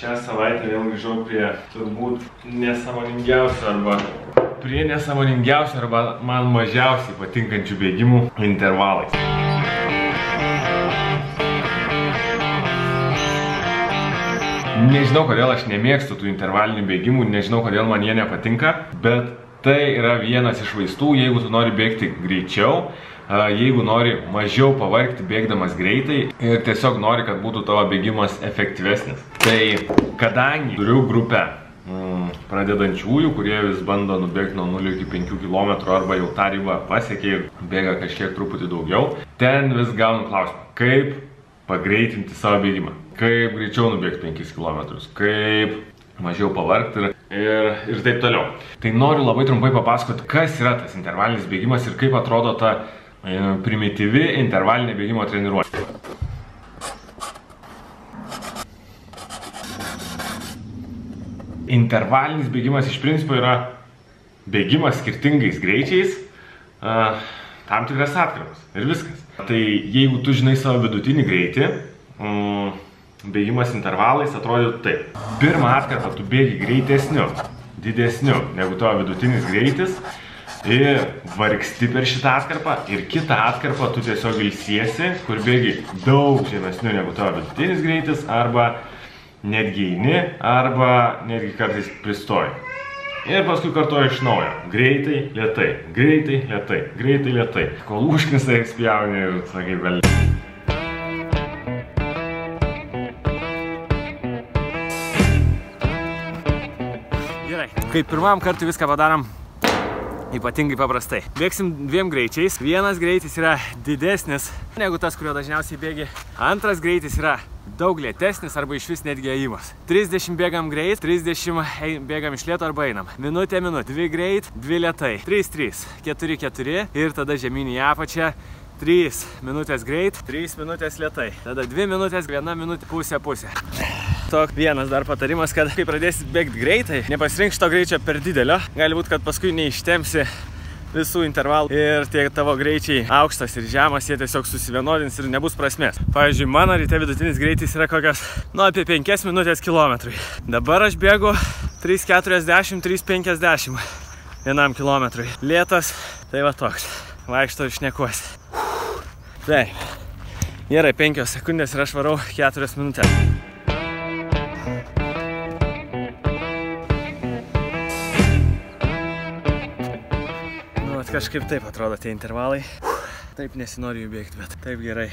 Šią savaitę vėl grįžau prie turbūt nesamoningiausio arba prie nesamoningiausio arba man mažiausiai patinkančių bėgimų intervalais. Nežinau, kodėl aš nemėgstu tų intervalinių bėgimų, nežinau, kodėl man jie nepatinka, bet tai yra vienas iš vaistų, jeigu tu nori bėgti greičiau, jeigu nori mažiau pavargti bėgdamas greitai ir tiesiog nori, kad būtų tavo bėgimas efektyvesnis. Tai kadangi turiu grupę mm, pradedančiųjų, kurie vis bando nubėgti nuo 0 iki 5 km arba jau tą ribą pasiekė ir bėga kažkiek truputį daugiau, ten vis gaunu klausimą, kaip pagreitinti savo bėgimą, kaip greičiau nubėgti 5 km, kaip mažiau pavargti ir, ir, ir taip toliau. Tai noriu labai trumpai papasakoti, kas yra tas intervalinis bėgimas ir kaip atrodo ta e, primityvi intervalinė bėgimo treniruotė. Intervalinis bėgimas iš principo yra bėgimas skirtingais greičiais, uh, tam tikras atkarpas ir viskas. Tai jeigu tu žinai savo vidutinį greitį, um, bėgimas intervalais atrodytų taip. Pirmą atkarpą tu bėgi greitesniu, didesniu negu tavo vidutinis greitis ir vargsti per šitą atkarpą ir kitą atkarpą tu tiesiog ilsiesi, kur bėgi daug žemesniu negu tavo vidutinis greitis arba netgi eini arba netgi kartais pristoji. Ir paskui kartuoju iš naujo. Greitai, lietai, greitai, lietai, greitai, lietai. Kol užknisai spjauni ir sakai, vėl. Gerai, kaip pirmam kartui viską padarom ypatingai paprastai. Bėgsim dviem greičiais. Vienas greitis yra didesnis negu tas, kurio dažniausiai bėgi. Antras greitis yra daug lėtesnis arba iš vis netgi ėjimas. 30 bėgam greit, 30 bėgam iš lėto arba einam. Minutė, minutė, 2 greit, 2 lėtai. 3, 3, 4, 4 ir tada žemyn į apačią. 3 minutės greit, 3 minutės lėtai. Tada 2 minutės, 1 minutė, pusė, pusė. Tok vienas dar patarimas, kad kai pradėsi bėgti greitai, nepasirink šito greičio per didelio. Gali būti, kad paskui neištemsi visų intervalų ir tie tavo greičiai aukštas ir žemas, jie tiesiog susivienodins ir nebus prasmės. Pavyzdžiui, mano ryte vidutinis greitis yra kokias, nu, apie 5 minutės kilometrui. Dabar aš bėgu 3.40, 3.50 vienam kilometrui. Lėtas, tai va toks. Vaikšto ir šnekuosi. Taip. Gerai, 5 sekundės ir aš varau 4 minutės. Nu, kažkaip taip atrodo tie intervalai. Taip nesinori jų bėgti, bet taip gerai.